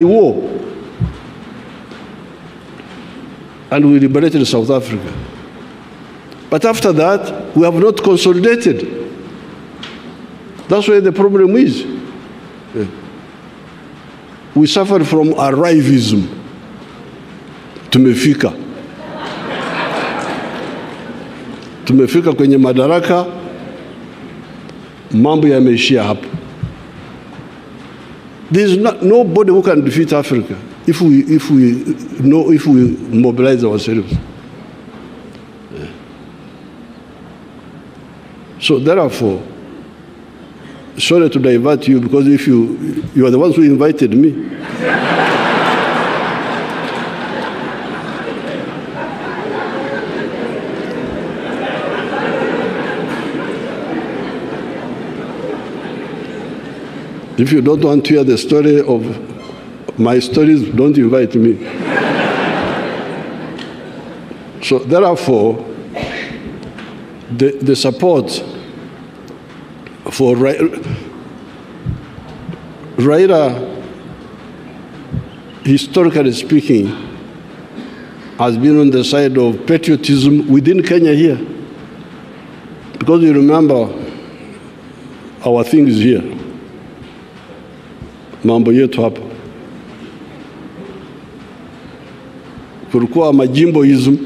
war. And we liberated South Africa. But after that, we have not consolidated. That's where the problem is. We suffer from arrivism. Tumefika. Tumefika kwenye madaraka, mambo yameishia hapo. There is not, nobody who can defeat Africa if we, if we, know, if we mobilize ourselves. Yeah. So therefore, sorry to divert you because if you, you are the ones who invited me. If you don't want to hear the story of my stories, don't invite me. so, therefore, the, the support for Ra- Raila, historically speaking, has been on the side of patriotism within Kenya here. Because you remember our thing is here mambo yetu hapa. Kulikuwa majimboism